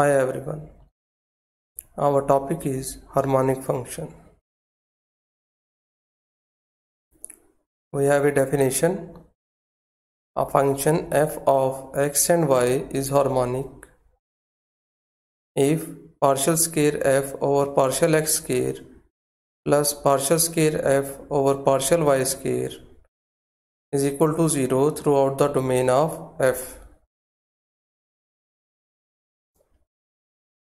Hi everyone. Our topic is harmonic function. We have a definition. A function f of x and y is harmonic if partial square f over partial x square plus partial square f over partial y square is equal to 0 throughout the domain of f.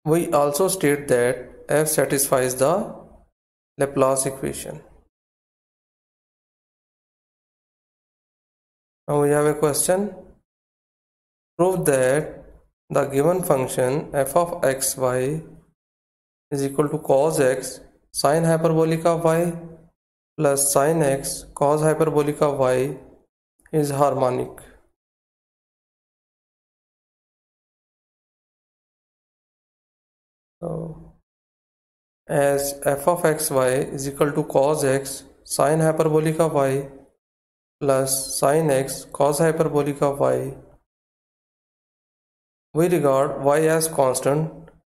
We also state that f satisfies the Laplace equation. Now we have a question. Prove that the given function f of x y is equal to cos x sine hyperbolic of y plus sine x cos hyperbolic of y is harmonic. As f of x y is equal to cos x sine hyperbolic of y plus sine x cos hyperbolic of y, we regard y as constant.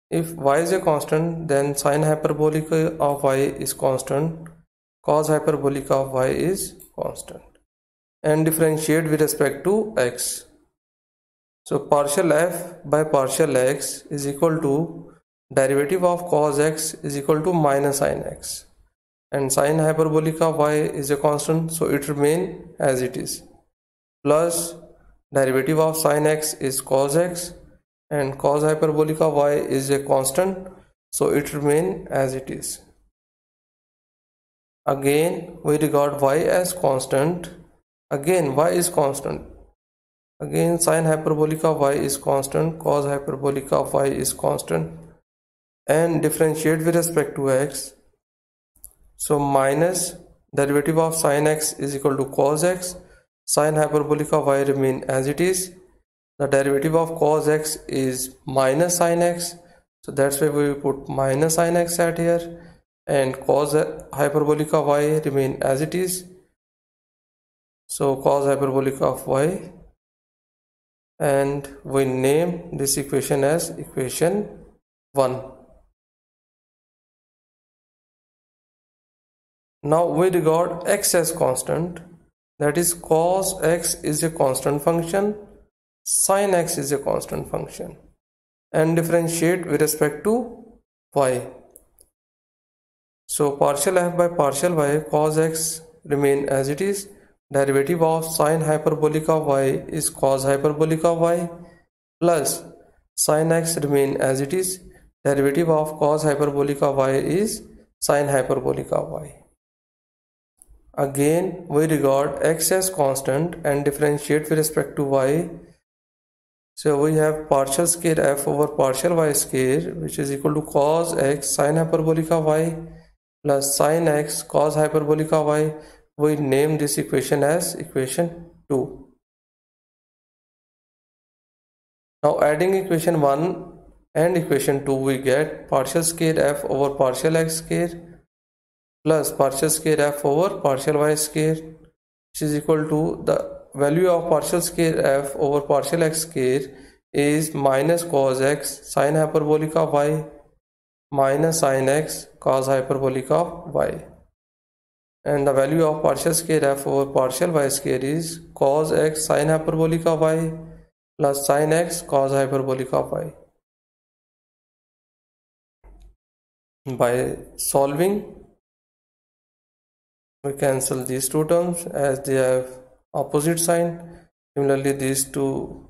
If y is a constant, then sine hyperbolic of y is constant, cos hyperbolic of y is constant, and differentiate with respect to x. So partial f by partial x is equal to derivative of cos x is equal to minus sin x. And sine hyperbolic of y is a constant so it remain as it is. Plus derivative of sine x is cos x and cos hyperbolic of y is a constant so it remain as it is. Again we regard y as constant. Again y is constant. Again sine hyperbolic of y is constant cos hyperbolic of y is constant and differentiate with respect to x. So minus derivative of sine x is equal to cos x. Sine hyperbolic of y remain as it is. The derivative of cos x is minus sine x. So that's why we put minus sine x at here. And cos hyperbolic of y remain as it is. So cos hyperbolic of y. And we name this equation as equation 1 Now we regard x as constant that is cos x is a constant function sin x is a constant function and differentiate with respect to y. So partial f by partial y cos x remain as it is derivative of sine hyperbolic of y is cos hyperbolic of y plus sin x remain as it is derivative of cos hyperbolic of y is sine hyperbolic of y. Again, we regard x as constant and differentiate with respect to y. So we have partial square f over partial y square which is equal to cos x sine hyperbolic y plus sine x cos hyperbolic y. We name this equation as equation 2. Now adding equation 1 and equation 2 we get partial square f over partial x square plus partial square f over partial y square which is equal to the value of partial square f over partial x square is minus cos x sine hyperbolic of y minus sine x cos hyperbolic of y and the value of partial square f over partial y square is cos x sine hyperbolic of y plus sine x cos hyperbolic of y by solving we cancel these two terms as they have opposite sign. Similarly these two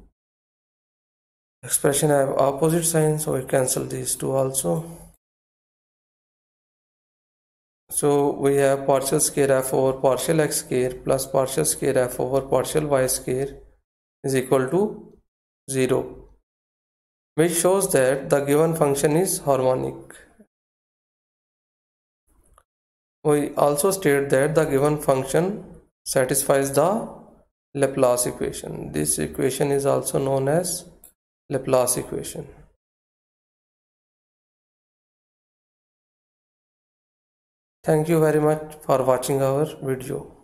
expression have opposite sign so we cancel these two also. So we have partial square f over partial x square plus partial square f over partial y square is equal to 0 which shows that the given function is harmonic we also state that the given function satisfies the Laplace equation. This equation is also known as Laplace equation. Thank you very much for watching our video.